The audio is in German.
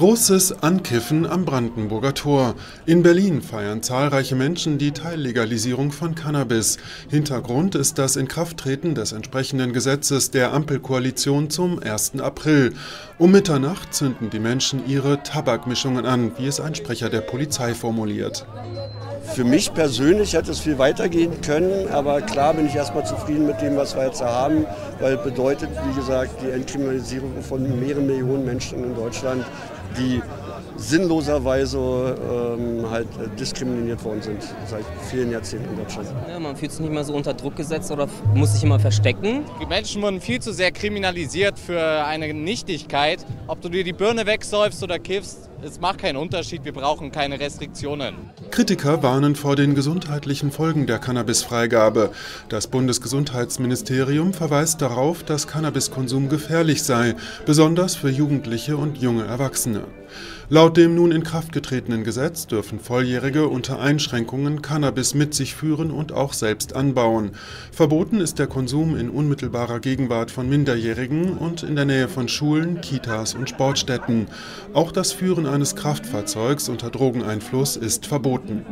Großes Ankiffen am Brandenburger Tor. In Berlin feiern zahlreiche Menschen die Teillegalisierung von Cannabis. Hintergrund ist das Inkrafttreten des entsprechenden Gesetzes der Ampelkoalition zum 1. April. Um Mitternacht zünden die Menschen ihre Tabakmischungen an, wie es ein Sprecher der Polizei formuliert. Für mich persönlich hätte es viel weitergehen können, aber klar bin ich erstmal zufrieden mit dem, was wir jetzt haben, weil bedeutet, wie gesagt, die Entkriminalisierung von mehreren Millionen Menschen in Deutschland die sinnloserweise ähm, halt äh, diskriminiert worden sind seit vielen Jahrzehnten in Deutschland. Ja, man fühlt sich nicht mehr so unter Druck gesetzt oder muss sich immer verstecken. Die Menschen wurden viel zu sehr kriminalisiert für eine Nichtigkeit. Ob du dir die Birne wegsäufst oder kiffst, es macht keinen Unterschied. Wir brauchen keine Restriktionen. Kritiker warnen vor den gesundheitlichen Folgen der Cannabisfreigabe. Das Bundesgesundheitsministerium verweist darauf, dass Cannabiskonsum gefährlich sei, besonders für Jugendliche und junge Erwachsene. Laut dem nun in Kraft getretenen Gesetz dürfen Volljährige unter Einschränkungen Cannabis mit sich führen und auch selbst anbauen. Verboten ist der Konsum in unmittelbarer Gegenwart von Minderjährigen und in der Nähe von Schulen, Kitas und Sportstätten. Auch das Führen eines Kraftfahrzeugs unter Drogeneinfluss ist verboten.